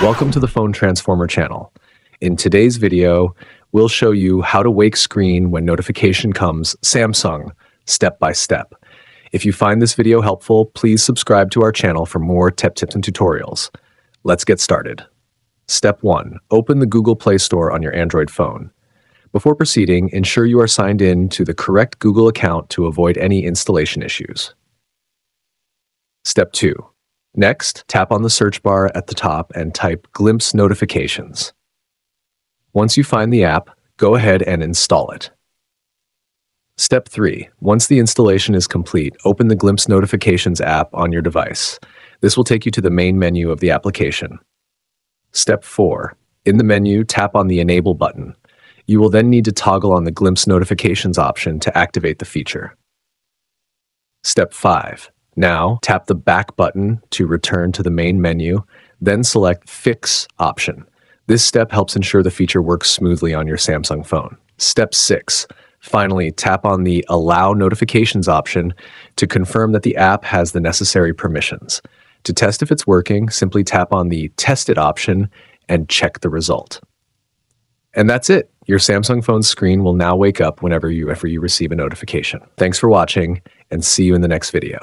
Welcome to the Phone Transformer channel. In today's video, we'll show you how to wake screen when notification comes Samsung step by step. If you find this video helpful, please subscribe to our channel for more tech tips and tutorials. Let's get started. Step 1. Open the Google Play Store on your Android phone. Before proceeding, ensure you are signed in to the correct Google account to avoid any installation issues. Step 2. Next, tap on the search bar at the top and type Glimpse Notifications. Once you find the app, go ahead and install it. Step 3. Once the installation is complete, open the Glimpse Notifications app on your device. This will take you to the main menu of the application. Step 4. In the menu, tap on the Enable button. You will then need to toggle on the Glimpse Notifications option to activate the feature. Step 5. Now, tap the back button to return to the main menu, then select Fix option. This step helps ensure the feature works smoothly on your Samsung phone. Step 6. Finally, tap on the Allow Notifications option to confirm that the app has the necessary permissions. To test if it's working, simply tap on the Test It option and check the result. And that's it. Your Samsung phone screen will now wake up whenever you, whenever you receive a notification. Thanks for watching, and see you in the next video.